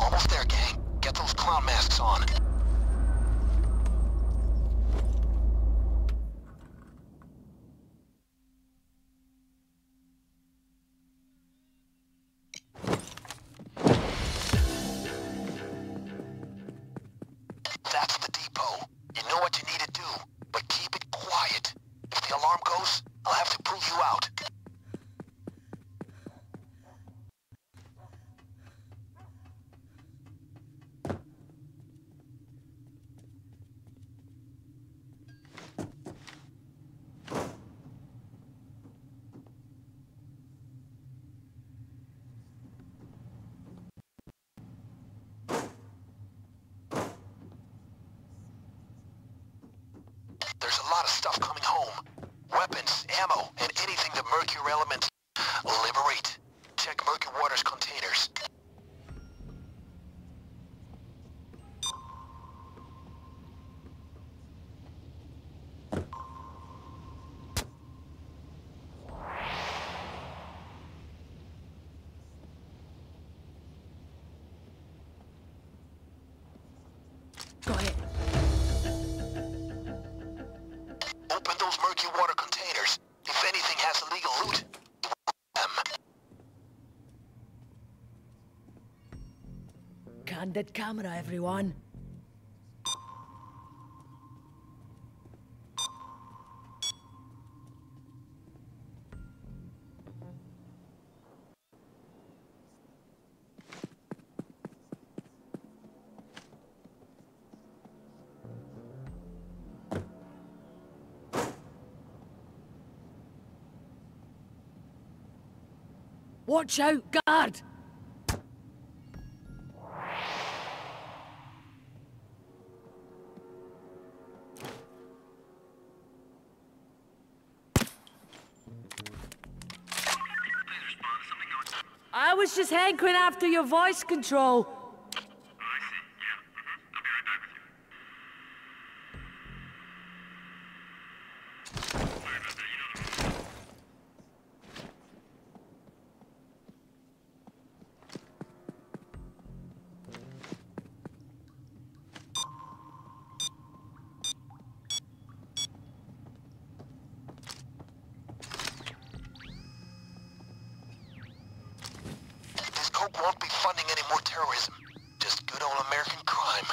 Almost there, gang. Get those clown masks on. A lot of stuff coming home. Weapons, ammo, and anything the Mercury element liberate. Check Murkywater's containers. Got it. Candid camera, everyone. Watch out, guard! I was just hankering after your voice control. Won't be funding any more terrorism. Just good old American crime.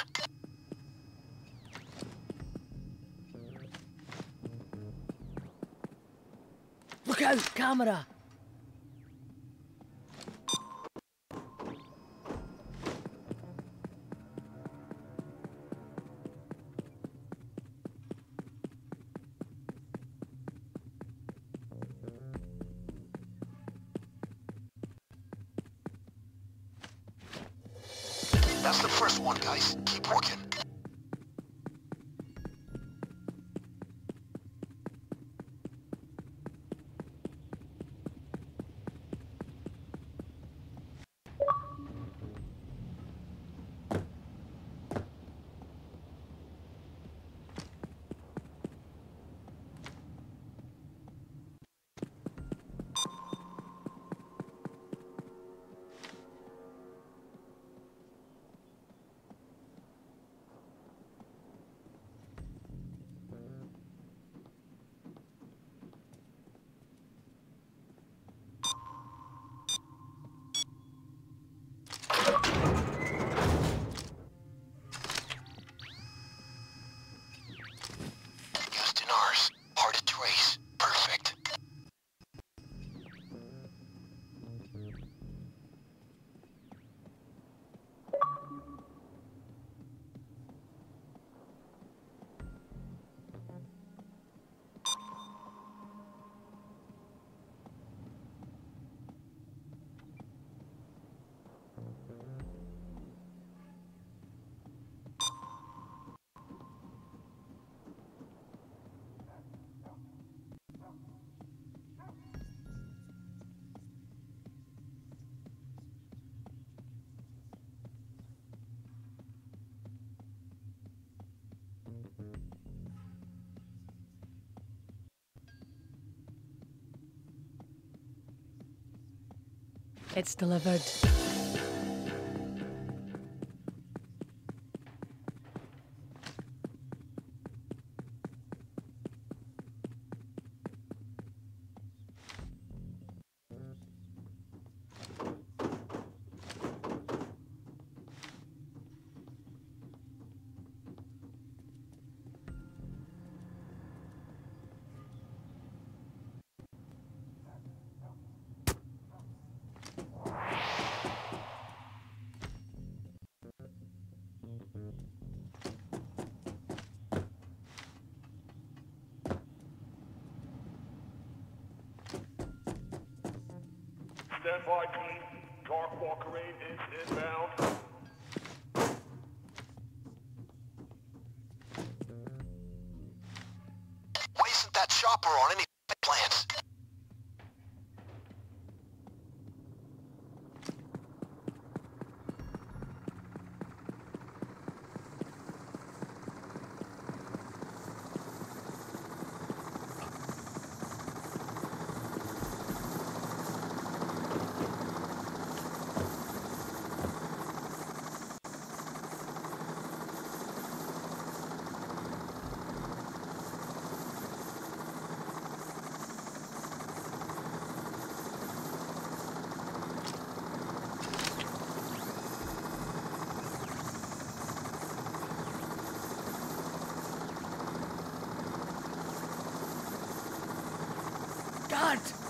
Look out, camera! One, guys. Keep working. It's delivered. Stand. Dark Walker 8 is inbound. Why isn't that chopper on any plans? can't!